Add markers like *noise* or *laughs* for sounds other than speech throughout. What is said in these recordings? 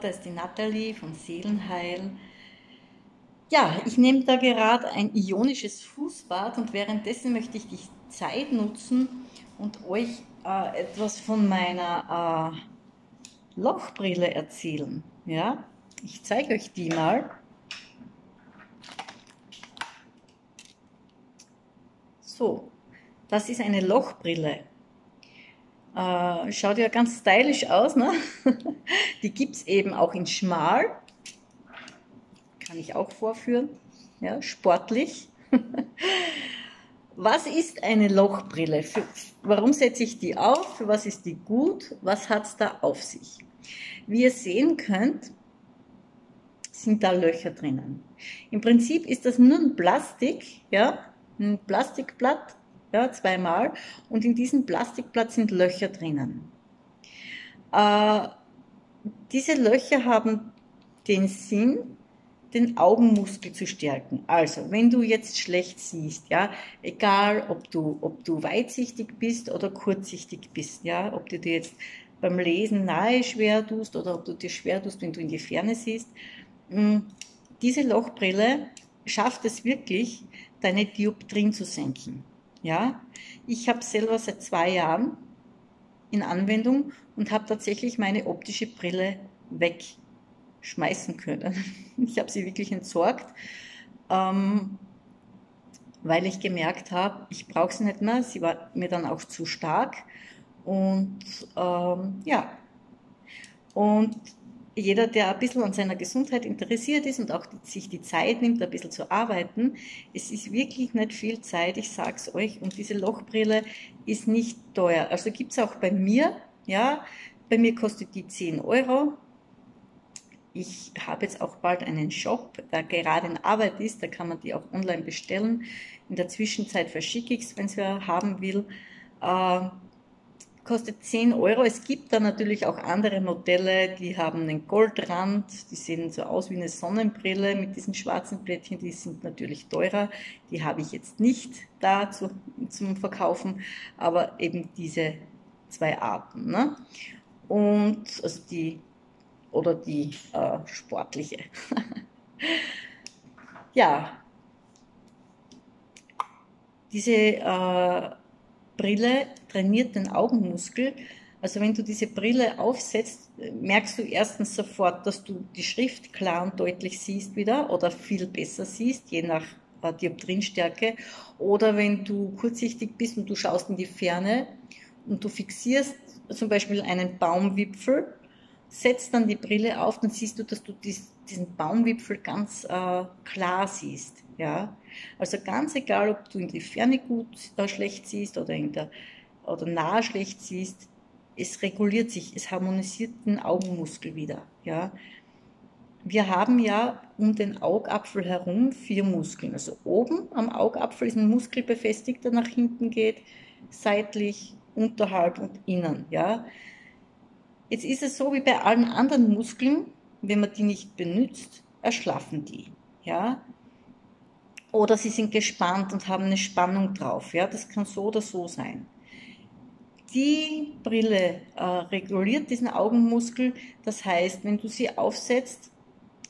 Da ist die Nathalie von Seelenheil. Ja, ich nehme da gerade ein ionisches Fußbad und währenddessen möchte ich die Zeit nutzen und euch äh, etwas von meiner äh, Lochbrille erzählen. Ja, ich zeige euch die mal. So, das ist eine Lochbrille. Äh, schaut ja ganz stylisch aus. Ne? *laughs* Die gibt es eben auch in schmal. Kann ich auch vorführen. Ja, sportlich. *laughs* Was ist eine Lochbrille? Für, warum setze ich die auf? Für was ist die gut? Was hat es da auf sich? Wie ihr sehen könnt, sind da Löcher drinnen. Im Prinzip ist das nur ein Plastik, ja, ein Plastikblatt, ja, zweimal. Und in diesem Plastikblatt sind Löcher drinnen. Äh, diese Löcher haben den Sinn, den Augenmuskel zu stärken. Also, wenn du jetzt schlecht siehst, ja, egal ob du, ob du weitsichtig bist oder kurzsichtig bist, ja, ob du dir jetzt beim Lesen nahe schwer tust oder ob du dir schwer tust, wenn du in die Ferne siehst, hm, diese Lochbrille schafft es wirklich, deine Dioptrien zu senken. Ja, ich habe selber seit zwei Jahren in Anwendung und habe tatsächlich meine optische Brille wegschmeißen können. *laughs* Ich habe sie wirklich entsorgt, ähm, weil ich gemerkt habe, ich brauche sie nicht mehr. Sie war mir dann auch zu stark und ähm, ja. Und jeder, der ein bisschen an seiner Gesundheit interessiert ist und auch sich die Zeit nimmt, ein bisschen zu arbeiten, es ist wirklich nicht viel Zeit, ich sag's euch, und diese Lochbrille ist nicht teuer. Also gibt's auch bei mir, ja, bei mir kostet die 10 Euro. Ich habe jetzt auch bald einen Shop, der gerade in Arbeit ist, da kann man die auch online bestellen. In der Zwischenzeit verschicke ich es, wenn es wer haben will. Äh, kostet 10 Euro. Es gibt da natürlich auch andere Modelle, die haben einen Goldrand, die sehen so aus wie eine Sonnenbrille mit diesen schwarzen Plättchen, die sind natürlich teurer. Die habe ich jetzt nicht da zu, zum Verkaufen, aber eben diese zwei Arten. Ne? Und also die oder die äh, sportliche. *laughs* ja, diese äh, Brille trainiert den Augenmuskel. Also wenn du diese Brille aufsetzt, merkst du erstens sofort, dass du die Schrift klar und deutlich siehst wieder oder viel besser siehst, je nach Dioptrienstärke. Oder wenn du kurzsichtig bist und du schaust in die Ferne und du fixierst zum Beispiel einen Baumwipfel, setzt dann die Brille auf, dann siehst du, dass du diesen Baumwipfel ganz äh, klar siehst. Ja? Also ganz egal, ob du in die Ferne gut äh, schlecht siehst oder in der oder nah schlecht siehst, es reguliert sich, es harmonisiert den Augenmuskel wieder. Ja? Wir haben ja um den Augapfel herum vier Muskeln. Also oben am Augapfel ist ein Muskel befestigt, der nach hinten geht, seitlich, unterhalb und innen. Ja? Jetzt ist es so wie bei allen anderen Muskeln, wenn man die nicht benutzt, erschlaffen die. Ja? oder sie sind gespannt und haben eine Spannung drauf. Ja, das kann so oder so sein. Die Brille äh, reguliert diesen Augenmuskel. Das heißt, wenn du sie aufsetzt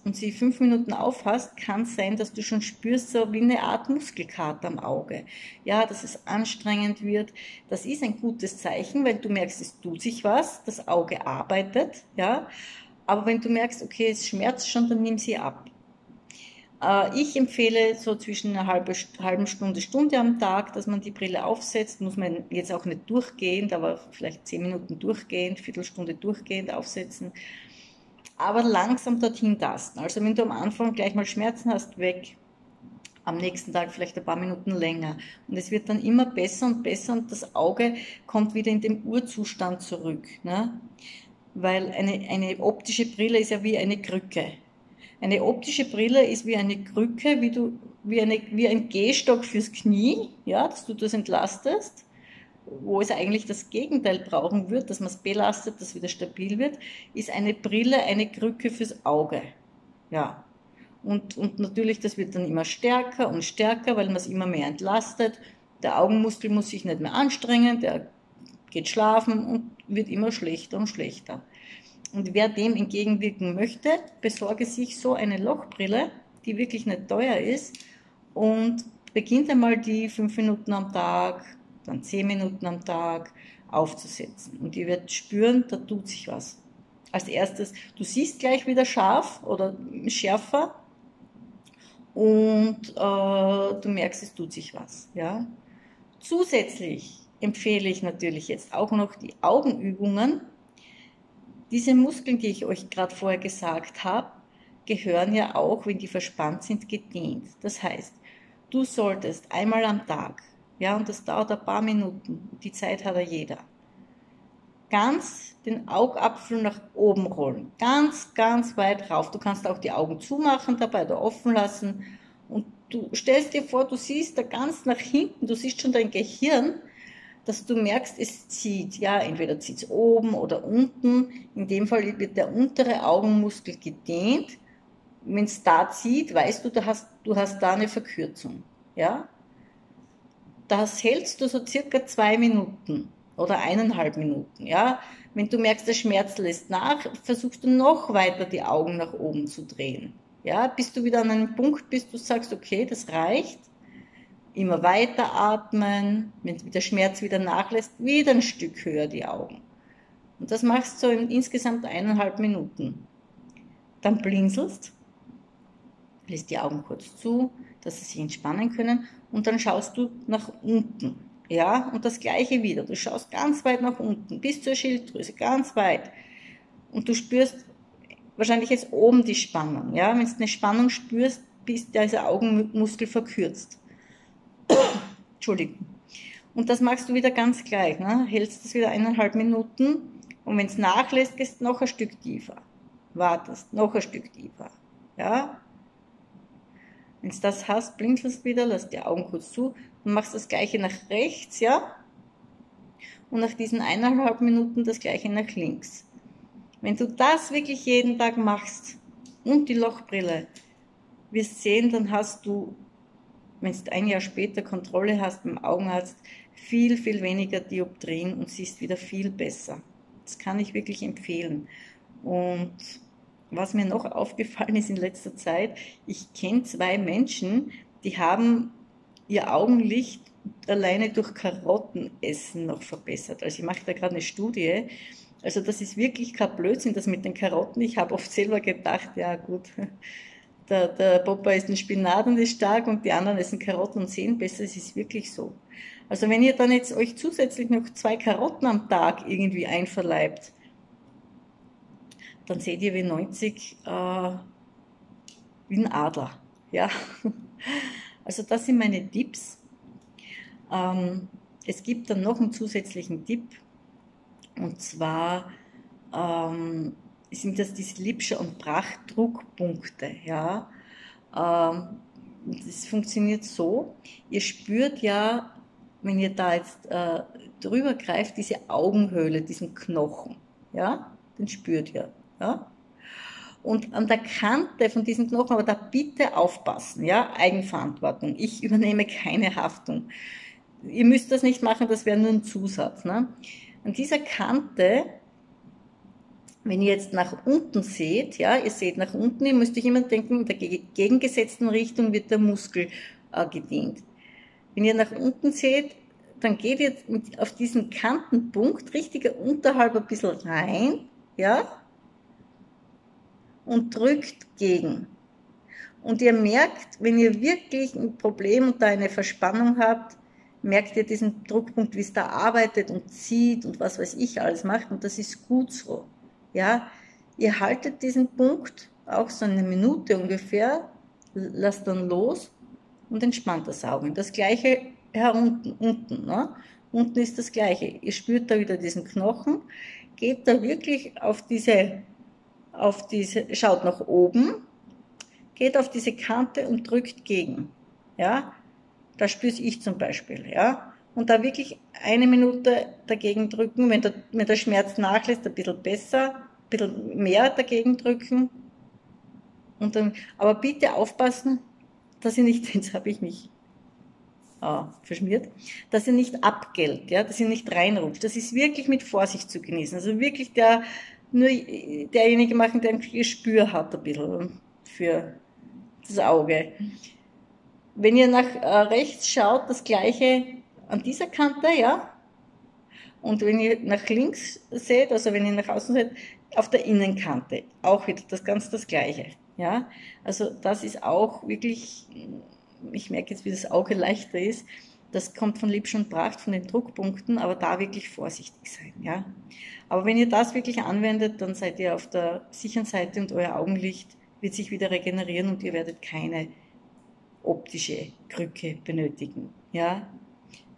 und sie fünf Minuten aufhast, kann es sein, dass du schon spürst, so wie eine Art Muskelkater am Auge. Ja, dass es anstrengend wird. Das ist ein gutes Zeichen, weil du merkst, es tut sich was, das Auge arbeitet. Ja, aber wenn du merkst, okay, es schmerzt schon, dann nimm sie ab. Äh, ich empfehle so zwischen einer halben, halben Stunde, Stunde am Tag, dass man die Brille aufsetzt. Muss man jetzt auch nicht durchgehend, aber vielleicht zehn Minuten durchgehend, Viertelstunde durchgehend aufsetzen. Aber langsam dorthin tasten. Also wenn du am Anfang gleich mal Schmerzen hast, weg. Am nächsten Tag vielleicht ein paar Minuten länger. Und es wird dann immer besser und besser und das Auge kommt wieder in den Urzustand zurück. Ne? Weil eine, eine optische Brille ist ja wie eine Krücke. Eine optische Brille ist wie eine Krücke, wie, du, wie, eine, wie ein Gehstock fürs Knie, ja, dass du das entlastest, wo es eigentlich das Gegenteil brauchen wird, dass man es belastet, dass wieder stabil wird, ist eine Brille eine Krücke fürs Auge. Ja. Und, und natürlich, das wird dann immer stärker und stärker, weil man es immer mehr entlastet. Der Augenmuskel muss sich nicht mehr anstrengen, der geht schlafen und wird immer schlechter und schlechter. Und wer dem entgegenwirken möchte, besorge sich so eine Lochbrille, die wirklich nicht teuer ist und beginnt einmal die fünf Minuten am Tag, dann zehn Minuten am Tag aufzusetzen. Und ihr werdet spüren, da tut sich was. Als erstes, du siehst gleich wieder scharf oder schärfer und äh, du merkst, es tut sich was. Ja? Zusätzlich empfehle ich natürlich jetzt auch noch die Augenübungen. Diese Muskeln, die ich euch gerade vorher gesagt habe, gehören ja auch, wenn die verspannt sind, gedehnt. Das heißt, du solltest einmal am Tag, ja, und das dauert ein paar Minuten, die Zeit hat ja jeder, ganz den Augapfel nach oben rollen. Ganz, ganz weit rauf. Du kannst auch die Augen zumachen, dabei oder offen lassen. Und du stellst dir vor, du siehst da ganz nach hinten, du siehst schon dein Gehirn, dass du merkst, es zieht. Ja, entweder zieht es oben oder unten. In dem Fall wird der untere Augenmuskel gedehnt. Wenn es da zieht, weißt du, du hast, du hast da eine Verkürzung. Ja? Das hältst du so circa zwei Minuten oder eineinhalb Minuten. Ja? Wenn du merkst, der Schmerz lässt nach, versuchst du noch weiter die Augen nach oben zu drehen. Ja? Bis du wieder an einem Punkt bist, du sagst, okay, das reicht. Immer weiter atmen, wenn der Schmerz wieder nachlässt, wieder ein Stück höher die Augen. Und das machst du in insgesamt eineinhalb Minuten. Dann blinzelst, lässt die Augen kurz zu, dass sie sich entspannen können und dann schaust du nach unten. Ja, und das gleiche wieder. Du schaust ganz weit nach unten, bis zur Schilddrüse, ganz weit. Und du spürst wahrscheinlich jetzt oben die Spannung. Ja, wenn du eine Spannung spürst, bist dieser Augenmuskel verkürzt. *coughs* Entschuldigung. Und das machst du wieder ganz gleich. Ne? Hältst das wieder eineinhalb Minuten und wenn es nachlässt, gehst du noch ein Stück tiefer. Wartest, noch ein Stück tiefer. Ja? Wenn du das hast, blinzelst wieder, lass die Augen kurz zu und machst das gleiche nach rechts, ja? Und nach diesen eineinhalb Minuten das gleiche nach links. Wenn du das wirklich jeden Tag machst und die Lochbrille, wirst sehen, dann hast du, wenn du ein Jahr später Kontrolle hast beim Augenarzt, viel, viel weniger Dioptrien und siehst wieder viel besser. Das kann ich wirklich empfehlen. Und was mir noch *laughs* aufgefallen ist in letzter Zeit, ich kenne zwei Menschen, die haben ihr Augenlicht alleine durch Karottenessen noch verbessert. Also ich mache da gerade eine Studie. Also das ist wirklich kein Blödsinn, das mit den Karotten. Ich habe oft selber gedacht, ja gut, *laughs* der, der Papa ist ein Spinat und ist stark und die anderen essen Karotten und sehen besser. Es ist wirklich so. Also wenn ihr dann jetzt euch zusätzlich noch zwei Karotten am Tag irgendwie einverleibt, dann seht ihr wie 90 äh, wie ein Adler. Ja? Also das sind meine Tipps. Ähm, es gibt dann noch einen zusätzlichen Tipp und zwar ähm, sind das diese Lipscher und Prachtdruckpunkte. Ja? Ähm, das funktioniert so, ihr spürt ja, wenn ihr da jetzt äh, drüber greift, diese Augenhöhle, diesen Knochen. Ja? Den spürt ihr. Ja? Und an der Kante von diesem Knochen, aber da bitte aufpassen, ja, Eigenverantwortung. Ich übernehme keine Haftung. Ihr müsst das nicht machen, das wäre nur ein Zusatz. Ne? An dieser Kante, wenn ihr jetzt nach unten seht, ja, ihr seht nach unten, ihr müsst euch immer denken, in der gegengesetzten Richtung wird der Muskel äh, gedient. Wenn ihr nach unten seht, dann geht ihr auf diesen Kantenpunkt richtiger unterhalb ein bisschen rein, ja, und drückt gegen. Und ihr merkt, wenn ihr wirklich ein Problem und da eine Verspannung habt, merkt ihr diesen Druckpunkt, wie es da arbeitet und zieht und was weiß ich alles macht. Und das ist gut so. Ja, ihr haltet diesen Punkt auch so eine Minute ungefähr, lasst dann los und entspannt das Auge. Das gleiche herunten, unten. Ne? Unten ist das gleiche. Ihr spürt da wieder diesen Knochen, geht da wirklich auf diese auf diese, schaut nach oben, geht auf diese Kante und drückt gegen. Ja, da spüre ich zum Beispiel. Ja, und da wirklich eine Minute dagegen drücken, wenn der, wenn der Schmerz nachlässt, ein bisschen besser, ein bisschen mehr dagegen drücken. Und dann, aber bitte aufpassen, dass ihr nicht, *laughs* jetzt habe ich mich äh, verschmiert, dass ihr nicht abgellt, ja, dass ihr nicht reinrutscht. Das ist wirklich mit Vorsicht zu genießen. Also wirklich der, nur derjenige machen, der ein Gespür hat ein bisschen für das Auge. Wenn ihr nach äh, rechts schaut, das gleiche an dieser Kante, ja. Und wenn ihr nach links seht, also wenn ihr nach außen seht, auf der Innenkante, auch wieder das ganz das gleiche, ja. Also das ist auch wirklich, ich merke jetzt, wie das Auge leichter ist. Das kommt von Liebsch und Pracht, von den Druckpunkten, aber da wirklich vorsichtig sein, ja. Aber wenn ihr das wirklich anwendet, dann seid ihr auf der sicheren Seite und euer Augenlicht wird sich wieder regenerieren und ihr werdet keine optische Krücke benötigen. Ja?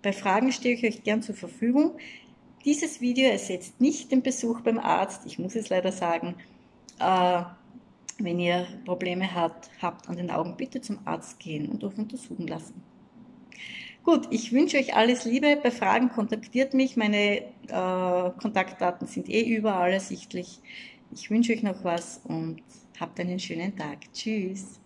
Bei Fragen stehe ich euch gern zur Verfügung. Dieses Video ersetzt nicht den Besuch beim Arzt, ich muss es leider sagen. Äh, wenn ihr Probleme habt, habt an den Augen, bitte zum Arzt gehen und euch untersuchen lassen. Gut, ich wünsche euch alles Liebe. Bei Fragen kontaktiert mich. Meine äh, Kontaktdaten sind eh überall ersichtlich. Ich wünsche euch noch was und habt einen schönen Tag. Tschüss.